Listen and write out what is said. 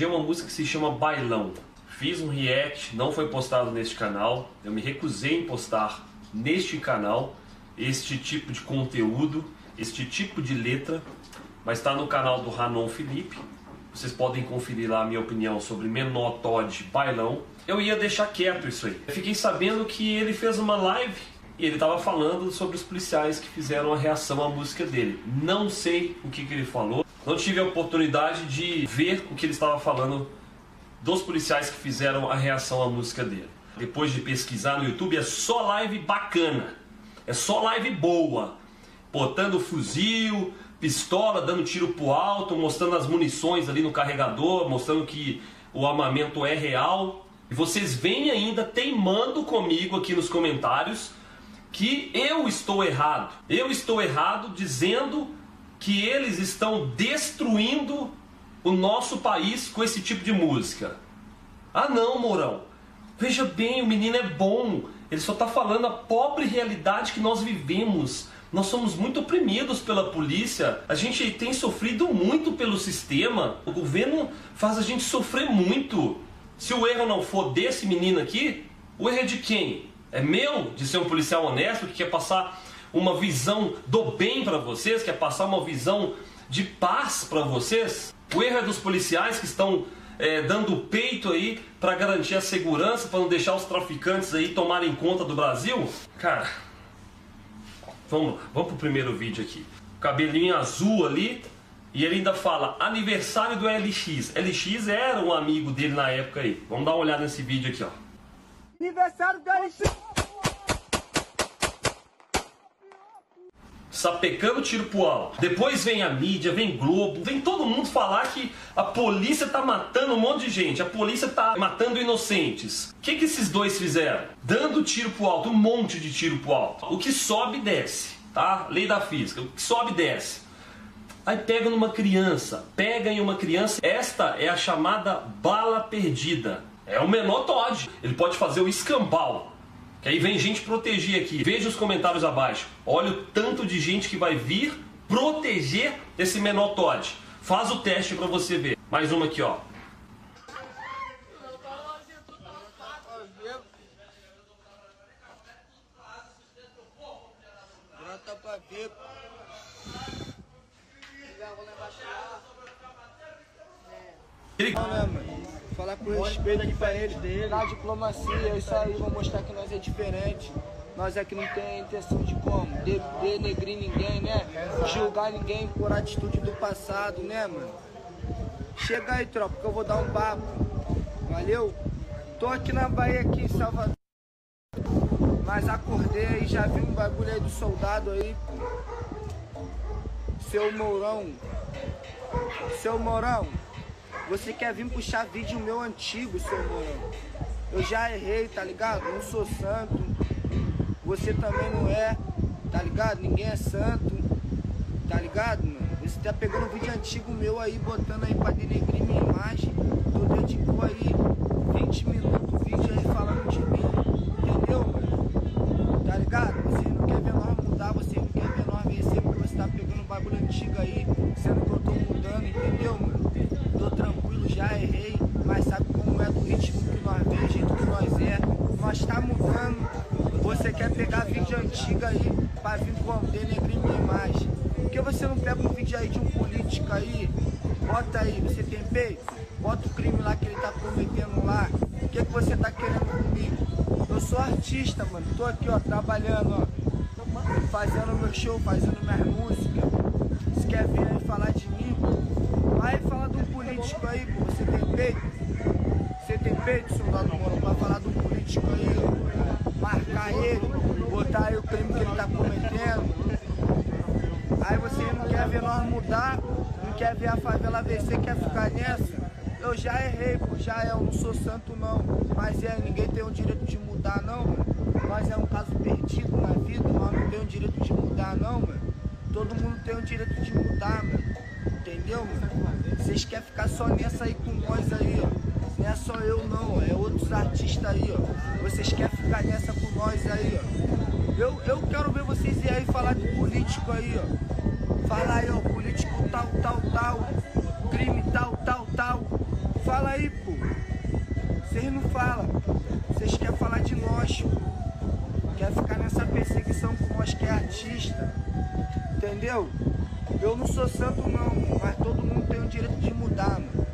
É uma música que se chama Bailão. Fiz um react, não foi postado neste canal. Eu me recusei em postar neste canal este tipo de conteúdo, este tipo de letra, mas está no canal do Ranon Felipe. Vocês podem conferir lá a minha opinião sobre Menor Todd Bailão. Eu ia deixar quieto isso aí. Eu fiquei sabendo que ele fez uma live e ele estava falando sobre os policiais que fizeram a reação à música dele. Não sei o que, que ele falou, não tive a oportunidade de ver o que ele estava falando dos policiais que fizeram a reação à música dele. Depois de pesquisar no YouTube, é só live bacana, é só live boa, botando fuzil, pistola, dando tiro pro alto, mostrando as munições ali no carregador, mostrando que o armamento é real. E vocês vêm ainda teimando comigo aqui nos comentários que eu estou errado. Eu estou errado dizendo que eles estão destruindo o nosso país com esse tipo de música. Ah não, Mourão. Veja bem, o menino é bom. Ele só está falando a pobre realidade que nós vivemos. Nós somos muito oprimidos pela polícia. A gente tem sofrido muito pelo sistema. O governo faz a gente sofrer muito. Se o erro não for desse menino aqui, o erro é de quem? É meu de ser um policial honesto que quer passar uma visão do bem para vocês, quer passar uma visão de paz para vocês? O erro é dos policiais que estão é, dando peito aí para garantir a segurança, para não deixar os traficantes aí tomarem conta do Brasil? Cara, vamos vamos pro primeiro vídeo aqui. Cabelinho azul ali, e ele ainda fala aniversário do LX. LX era um amigo dele na época aí. Vamos dar uma olhada nesse vídeo aqui, ó. Aniversário do LX. sapecando tiro pro alto. Depois vem a mídia, vem Globo, vem todo mundo falar que a polícia tá matando um monte de gente, a polícia tá matando inocentes. O que, que esses dois fizeram? Dando tiro pro alto, um monte de tiro pro alto. O que sobe, desce, tá? Lei da física, o que sobe, desce. Aí pega numa criança, pega em uma criança, esta é a chamada bala perdida. É o menor Todd. Ele pode fazer o escambau. Que aí vem gente proteger aqui. Veja os comentários abaixo. Olha o tanto de gente que vai vir proteger esse menor Todd. Faz o teste para você ver. Mais uma aqui, ó. Ele falar com respeito diferente dele. Na diplomacia, é isso aí, vou mostrar que nós é diferente. Nós aqui não tem intenção de como? De, denegrir ninguém, né? Julgar ninguém por atitude do passado, né, mano? Chega aí, tropa, que eu vou dar um papo. Valeu? Tô aqui na Bahia, aqui em Salvador. Mas acordei e já vi um bagulho aí do soldado aí, pô. Seu Mourão. Seu Mourão. Você quer vir puxar vídeo meu antigo, seu mano? Eu já errei, tá ligado? Não sou santo. Você também não é, tá ligado? Ninguém é santo, tá ligado, mano? Você tá pegando vídeo antigo meu aí, botando aí pra denegrir minha imagem. Tu dedicou aí 20 minutos vídeo aí falando de mim, entendeu, mano? Tá ligado? Você não quer ver nós mudar, você não quer ver nós vencer, porque você tá pegando bagulho antigo aí, sendo que eu tô mudando, entendeu, mano? tô tranquilo, já errei, mas do ritmo que nós vê, jeito que nós é. Nós tá mudando. Você quer pegar vídeo antigo aí pra vir com denegrir minha imagem. Por que você não pega um vídeo aí de um político aí? Bota aí, você tem peito? Bota o crime lá que ele tá prometendo lá. O que, que você tá querendo comigo? Eu sou artista, mano. Tô aqui, ó, trabalhando, ó. Fazendo meu show, fazendo minhas músicas. Se quer vir aí falar de mim, Vai falar de um político aí, pô. Você tem peito? Tem peito, soldado Moro, pra falar um político aí, marcar ele, botar aí o crime que ele tá cometendo. Aí você não quer ver nós mudar, não quer ver a favela vencer, quer ficar nessa. Eu já errei, pô, já é, eu não sou santo não. Mas é, ninguém tem o direito de mudar não, mano. Nós é um caso perdido na vida, nós não temos o direito de mudar não, mano. Todo mundo tem o direito de mudar, mano. Entendeu, mano? Vocês querem ficar só nessa aí com nós aí, ó. Não é só eu não, é outros artistas aí, ó. Vocês querem ficar nessa com nós aí, ó. Eu, eu quero ver vocês ir aí falar de político aí, ó. Falar aí, ó, político tal, tal, tal, crime tal, tal, tal. fala aí, pô. Vocês não falam. Vocês querem falar de nós, pô. Quer ficar nessa perseguição com nós que é artista. Entendeu? Eu não sou santo não, mas todo mundo tem o direito de mudar, mano.